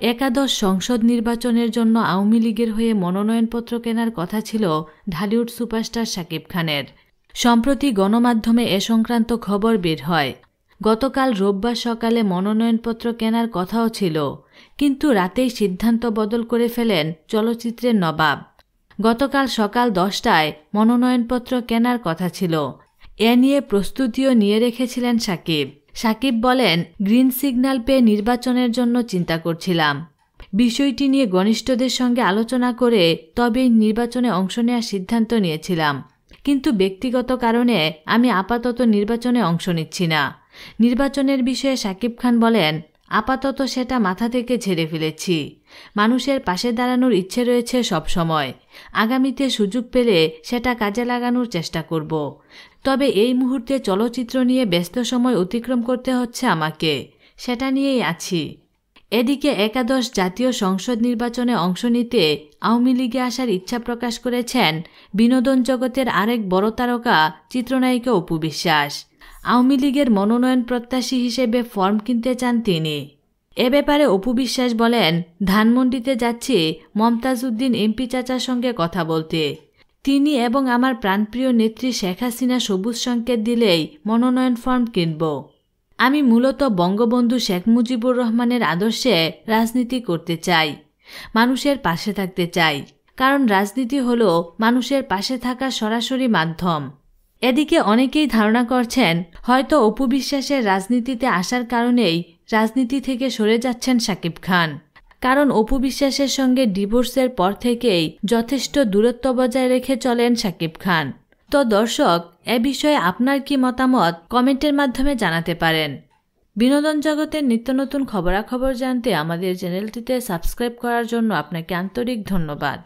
একাদশ সংসদ নির্বাচনের জন্য আওয়ামী লীগের হয়ে মনোনয়নপত্র কেনার কথা ছিল ঢালিউড সুপারস্টার শাকিব খানের। সম্প্রতি গণমাধ্যমে এ সংক্রান্ত খবর বের হয়। গতকাল রোববার সকালে মনোনয়নপত্র কেনার কথাও ছিল, কিন্তু রাতেই সিদ্ধান্ত বদল করে ফেলেন চলচ্চিত্রের নবাব। গতকাল সকাল দশটায় মনোনয়নপত্র কেনার কথা ছিল। এ নিয়ে প্রস্তুতিও নিয়ে রেখেছিলেন সাকিব সাকিব বলেন, গ্রিন সিগন্যাল পেয়ে নির্বাচনের জন্য চিন্তা করছিলাম। বিষয়টি নিয়ে ঘনিষ্ঠদের সঙ্গে আলোচনা করে তবেই নির্বাচনে অংশ নেওয়ার সিদ্ধান্ত নিয়েছিলাম। কিন্তু ব্যক্তিগত কারণে আমি আপাতত নির্বাচনে অংশ নিচ্ছি না। নির্বাচনের বিষয়ে সাকিব খান বলেন আপাতত সেটা মাথা থেকে ঝেড়ে ফেলেছি। মানুষের পাশে দাঁড়ানোর ইচ্ছে রয়েছে সব সময়। আগামীতে সুযোগ পেলে সেটা কাজে লাগানোর চেষ্টা করব। তবে এই মুহূর্তে চলচ্চিত্র নিয়ে ব্যস্ত সময় অতিক্রম করতে হচ্ছে আমাকে। সেটা নিয়েই আছি। এদিকে একাদশ জাতীয় সংসদ নির্বাচনে অংশ নিতে আওয়ামী লীগে আসার ইচ্ছা প্রকাশ করেছেন বিনোদন জগতের আরেক বড় তারকা, চিত্রনায়িকা অপু বিশ্বাস। আওয়ামী লীগের মনোনয়ন প্রত্যাশী হিসেবে ফর্ম কিনতে চান তিনি। এ ব্যাপারে অপু বিশ্বাস বলেন, ধানমন্ডিতে যাচ্ছি মমতাজ উদ্দিন এমপি চাচার সঙ্গে কথা বলতে। তিনি এবং আমার প্রাণপ্রিয় নেত্রী শেখ হাসিনা সবুজ সংকেত দিলেই মনোনয়ন ফর্ম কিনব। আমি মূলত বঙ্গবন্ধু শেখ মুজিবুর রহমানের আদর্শে রাজনীতি করতে চাই, মানুষের পাশে থাকতে চাই। কারণ রাজনীতি হল মানুষের পাশে থাকার সরাসরি মাধ্যম। এদিকে অনেকেই ধারণা করছেন, হয়তো অপু বিশ্বাসের রাজনীতিতে আসার কারণেই রাজনীতি থেকে সরে যাচ্ছেন সাকিব খান। কারণ অপু বিশ্বাসের সঙ্গে ডিভোর্সের পর থেকেই যথেষ্ট দূরত্ব বজায় রেখে চলেন সাকিব খান। তো দর্শক, এ বিষয়ে আপনার কি মতামত কমেন্টের মাধ্যমে জানাতে পারেন। বিনোদন জগতের নিত্য নতুন খবরাখবর জানতে আমাদের চ্যানেলটিতে সাবস্ক্রাইব করার জন্য আপনাকে আন্তরিক ধন্যবাদ।